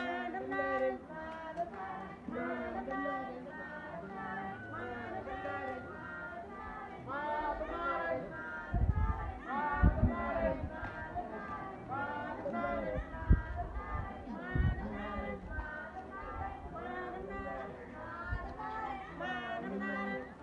I'm better.